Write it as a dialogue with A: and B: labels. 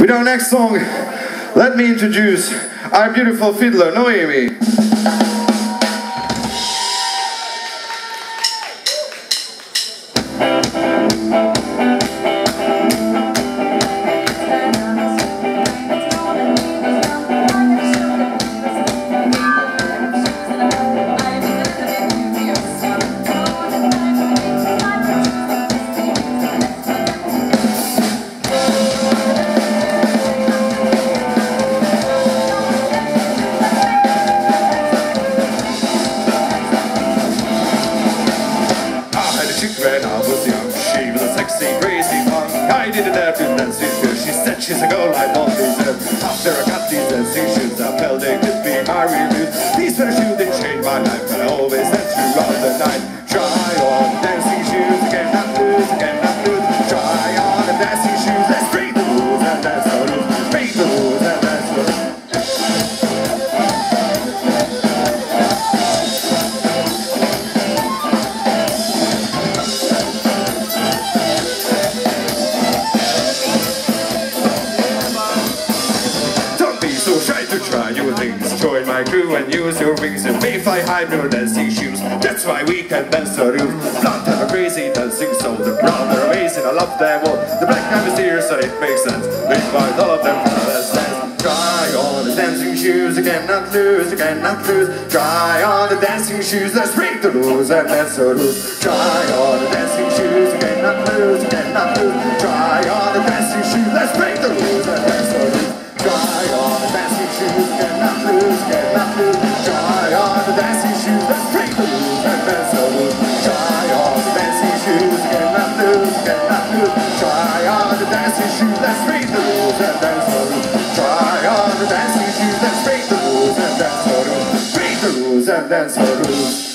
A: With our next song, let me introduce our beautiful fiddler, Noemi. When I was young. She was a sexy, crazy punk I didn't have to dance with her. She said she's a girl I want to. Have After I got these dancing shoes I felt they could be my reviews These were shoes that changed my life But I always had throughout the night to try new things Join my crew and use your wings And may fly high no dancing shoes. That's why we can dance the roof. Blonde have a crazy dancing soul. The brown are amazing, I love them all. The black are mysterious and it makes sense. We find all of them. Let's dance. Try on the dancing shoes. I cannot lose, I cannot lose. Try on the dancing shoes. Let's break the rules and dance the rules Try on the dancing shoes. I cannot lose, I cannot lose. Try on the dancing shoes. Let's break the the rules Try on the dancing shoes, let's break the rules and dance the rules. Try on the dancing shoes, let's break the rules and dance the rules. Break the rules and dance the rules.